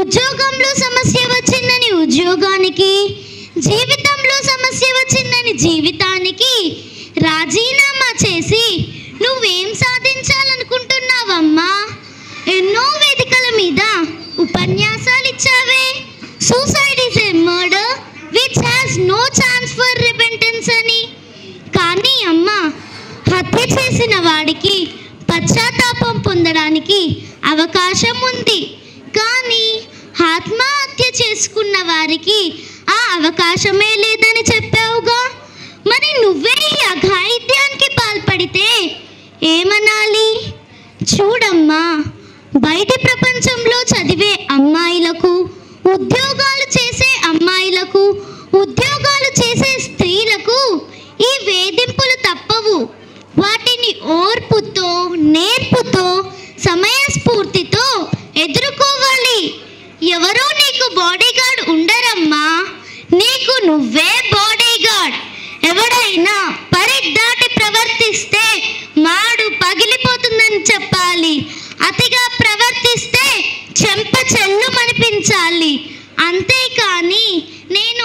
ఉద్యోగంలో సమస్య వచ్చిందని ఉద్యోగానికి జీవితంలో సమస్య వచ్చిందని జీవితానికి రాజీనామా చేసి నువ్వేం సాధించాలనుకుంటున్నావమ్మా? ఎన్నో వేదికల మీద ఉపన్యాసాలు ఇచ్చావే suicide is a murder which has no chance for repentance అని. కానీ అమ్మ హత్య చేసిన వాడికి పశ్చాత్తాపం పొందడానికి అవకాశం ఉంది. ఆత్మహత్య చేసుకున్న వారికి ఆ అవకాశమే లేదని చెప్పావుగా? మరి నువ్వే ఈ అఘాయిత్యానికి పాల్పడితే ఏమనాలి? చూడమ్మా బయటి ప్రపంచంలో చదివే అమ్మాయిలకు ఉద్యోగాలు చేసే అమ్మాయిలకు ఉద్యోగాలు చేసే స్త్రీలకు ఈ వేధింపులు తప్పవు. వాటిని ఓర్పుతో నేర్పుతో సమయ ఉండరమ్మా నీకు నువ్వే బాడీగార్డ్ ఎవడైనా పరిదాటి ప్రవర్తిస్తే మాడు పగిలిపోతుందని చెప్పాలి. అతిగా ప్రవర్తిస్తే చెంప చెల్లుమనిపించాలి అంతేకాని నేను